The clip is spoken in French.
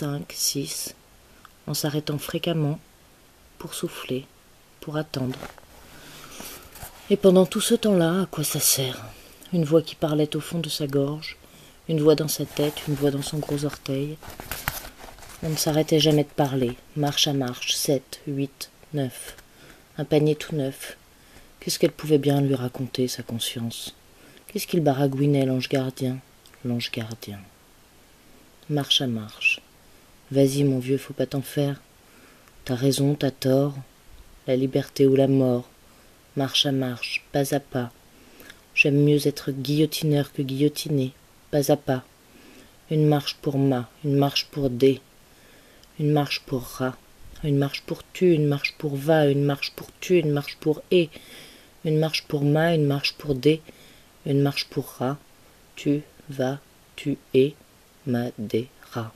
cinq, six, en s'arrêtant fréquemment pour souffler, pour attendre. Et pendant tout ce temps-là, à quoi ça sert? Une voix qui parlait au fond de sa gorge, une voix dans sa tête, une voix dans son gros orteil. On ne s'arrêtait jamais de parler, marche à marche, sept, huit, neuf, un panier tout neuf. Qu'est-ce qu'elle pouvait bien lui raconter, sa conscience? Qu'est-ce qu'il baragouinait, l'ange gardien? L'ange gardien. Marche à marche. Vas-y, mon vieux, faut pas t'en faire. T'as raison, t'as tort. La liberté ou la mort. Marche à marche, pas à pas. J'aime mieux être guillotineur que guillotiné, pas à pas. Une marche pour ma, une marche pour dé, une marche pour rat, une marche pour tu, une marche pour va, une marche pour tu, une marche pour et, une marche pour ma, une marche pour dé, une marche pour rat, tu, va, tu et, ma, dé, rat.